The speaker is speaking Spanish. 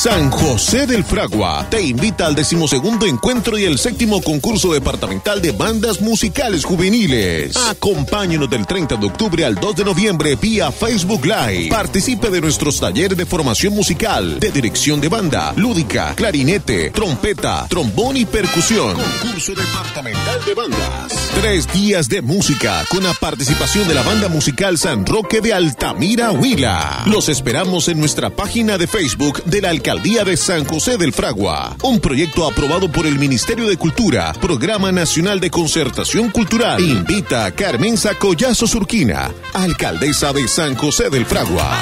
San José del Fragua te invita al decimosegundo encuentro y el séptimo concurso departamental de bandas musicales juveniles. Acompáñenos del 30 de octubre al 2 de noviembre vía Facebook Live. Participe de nuestros talleres de formación musical, de dirección de banda, lúdica, clarinete, trompeta, trombón y percusión. Concurso departamental de bandas. Tres días de música con la participación de la banda musical San Roque de Altamira Huila. Los esperamos en nuestra página de Facebook de la Alcaldía Alcaldía de San José del Fragua. Un proyecto aprobado por el Ministerio de Cultura, Programa Nacional de Concertación Cultural. Invita a Carmenza Collazo Surquina, alcaldesa de San José del Fragua.